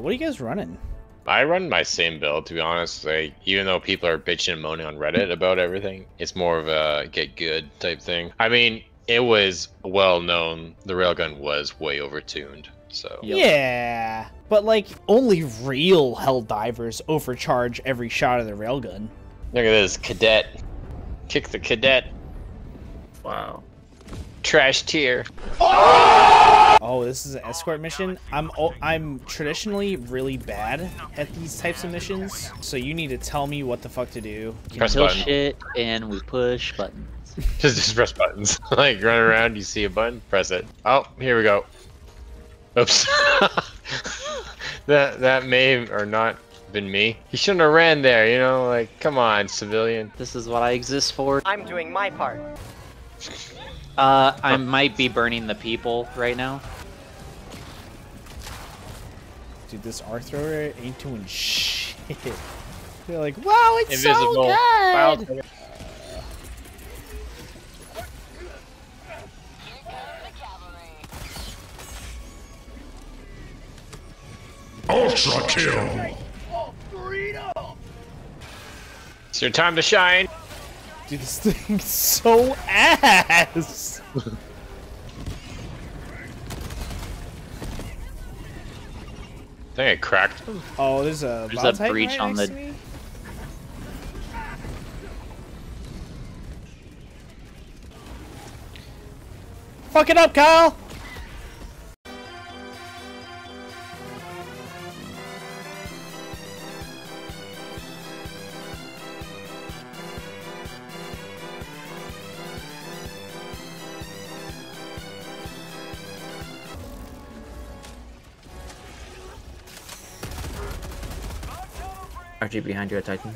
what are you guys running? I run my same build, to be honest. Like, even though people are bitching and moaning on Reddit about everything, it's more of a get good type thing. I mean, it was well known the railgun was way overtuned. So yep. yeah, but like only real Helldivers overcharge every shot of the railgun. Look at this cadet, kick the cadet. Wow. Trash tier. Oh, Oh, this is an escort mission. I'm I'm traditionally really bad at these types of missions, so you need to tell me what the fuck to do. Press button. shit and we push buttons. just just press buttons. like run around, you see a button, press it. Oh, here we go. Oops. that that may or not been me. He shouldn't have ran there, you know, like come on, civilian. This is what I exist for. I'm doing my part. Uh, I might be burning the people right now. Dude, this Arc-thrower ain't doing shit. They're like, wow, it's Invisible. so good! Ultra kill! It's your time to shine! Dude, this thing's so ass! I think I cracked him. Oh, there's a there's a breach right on the. Fuck it up, Kyle! RG behind you at Titan.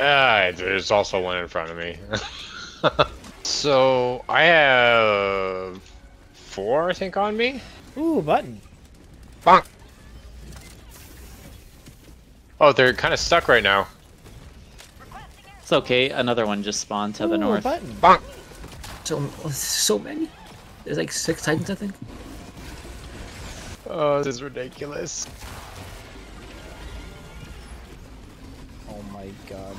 Ah, uh, there's also one in front of me. so I have four, I think, on me. Ooh, button. Bonk. Oh, they're kind of stuck right now. It's okay. Another one just spawned to Ooh, the north. Button. Bonk. So, so many. There's like six Titans, I think. Oh, this is ridiculous. My um, god.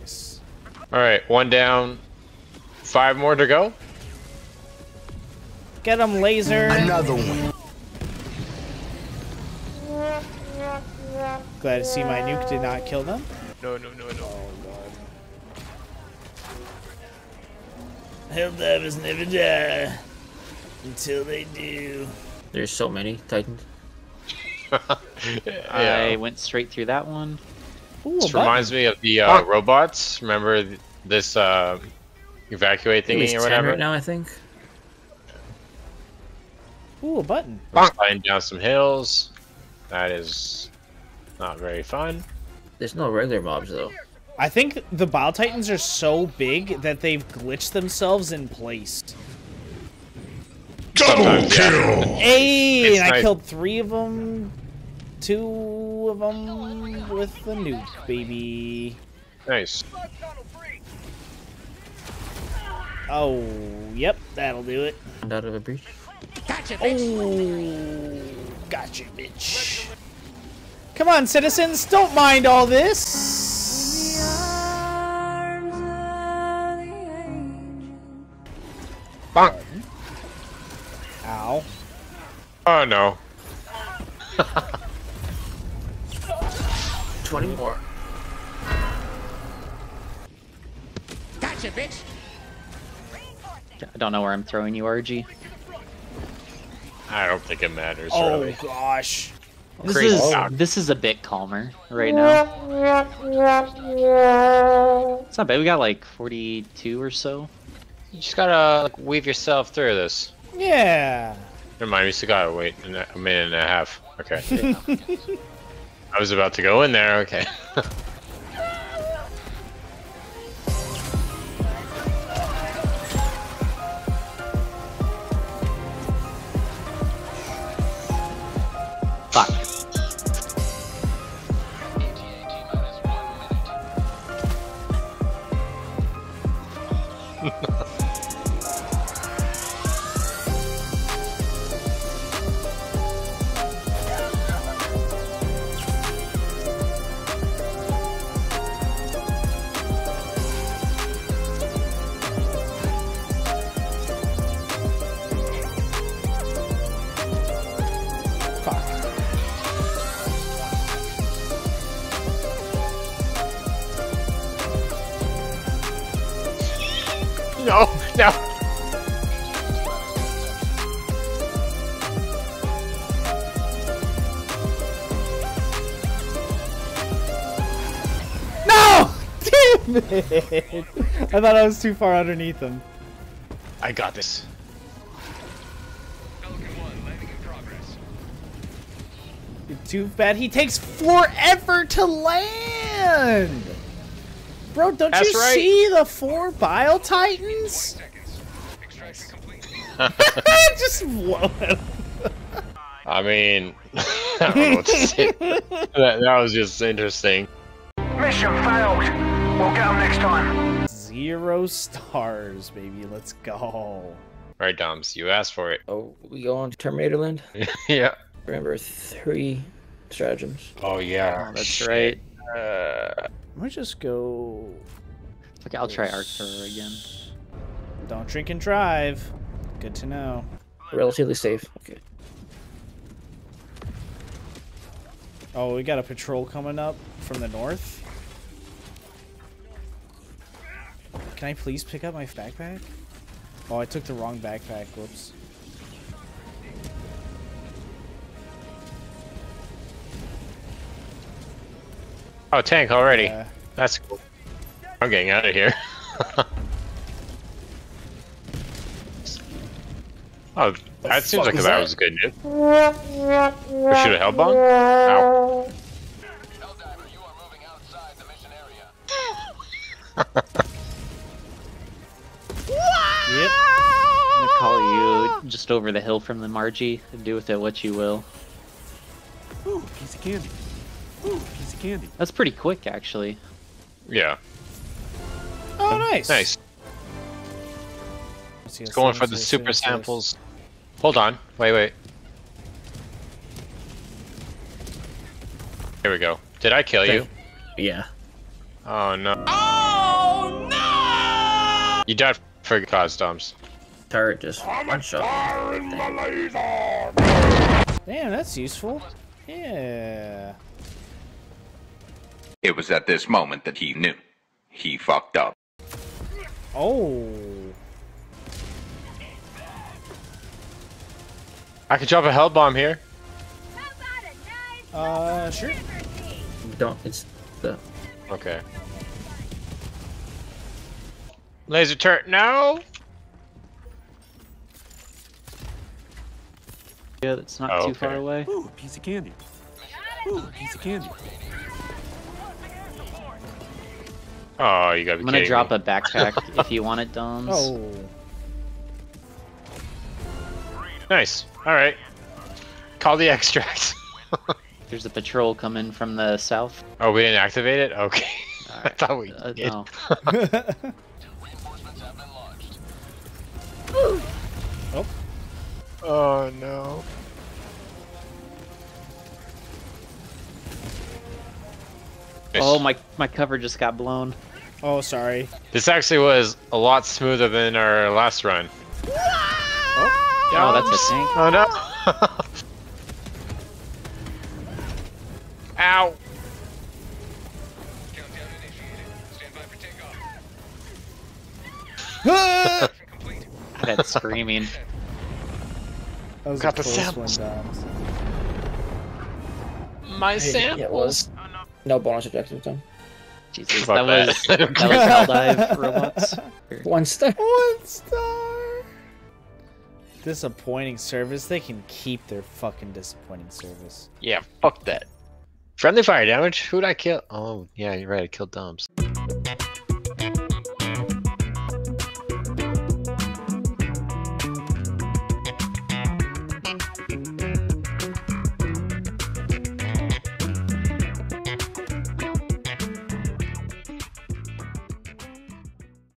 Nice. Alright, one down. Five more to go. Get him, laser! Another one. Glad to see my nuke did not kill them. No, no, no, no. Oh god. Helldivers never die. Until they do. There's so many Titans. yeah. I went straight through that one. Ooh, this reminds me of the uh, robots. Remember this uh, evacuate thingy or whatever? right now, I think. Ooh, a button. Sliding down some hills. That is not very fun. There's no regular mobs though. I think the Bile Titans are so big that they've glitched themselves in place. Double kill! Hey, and I killed three of them. Two of them with the nuke, baby. Nice. Oh, yep, that'll do it. Out of a breach. Gotcha, bitch. Oh, gotcha, bitch. Come on, citizens, don't mind all this. Bonk. Ow. Oh no. 20 more. Gotcha, bitch. I don't know where I'm throwing you, RG. I don't think it matters. Really. Oh really. gosh. This is this is a bit calmer right now. It's not bad. We got like 42 or so. You just gotta like, weave yourself through this. Yeah. Never mind, we still gotta wait a minute and a half. Okay. I was about to go in there, okay. Fuck. No, no. Damn it! I thought I was too far underneath him. I got this. Too bad he takes forever to land! Bro, don't That's you right. see the four Bile Titans? Just blow it. I mean, I don't know what to say. that, that was just interesting. Mission failed. We'll get them next time. Zero stars, baby. Let's go. Right, Doms, you asked for it. Oh, we go on to Terminator Land. yeah. Remember three stratagems. Oh yeah. Oh, that's Shit. right. Uh, Let me just go. Okay, I'll try Archer again. Don't drink and drive. Good to know. Relatively safe. Okay. Oh, we got a patrol coming up from the north. Can I please pick up my backpack? Oh, I took the wrong backpack. Whoops. oh, tank already. Yeah. That's cool. I'm getting out of here. oh, that seems like that that? was good news. Or should have held bomb? Ow. Yep. I'm gonna call you just over the hill from the Margie and do with it what you will. Ooh, piece of candy. Ooh, piece of candy. That's pretty quick, actually. Yeah. Oh, nice. Nice. It's going for the super seven, six. samples. Hold on. Wait, wait. Here we go. Did I kill you? Yeah. Oh no. Oh no! You died for a cause, Doms. Turret just one shot. Firing my laser! Damn, that's useful. Yeah. It was at this moment that he knew. He fucked up. Oh. I could drop a Hellbomb here. Uh, sure. Don't. It's the. Okay. Laser turret. No. Yeah, that's not Oh, too okay. far away. Ooh, piece of candy. Ooh, piece of candy. Oh, you gotta be I'm gonna drop me. a backpack if you want it, Doms. Oh. Nice. All right. Call the extract. There's a patrol coming from the south. oh, we didn't activate it. Okay. I thought we Uh, did. no. Oh no. Oh, my my cover just got blown. oh, sorry. This actually was a lot smoother than our last run. Oh, that's a tank. Oh no. Ow. That's screaming. That was Got a the samples. one, Doms. My Yeah, it was. Oh, no bonus objectives done. Jesus, Fuck that was that. that was Helldive robots. One star. One star. Disappointing service. They can keep their fucking disappointing service. Yeah, fuck that. Friendly fire damage? Who'd I kill? Oh, yeah, you're right. I killed Doms.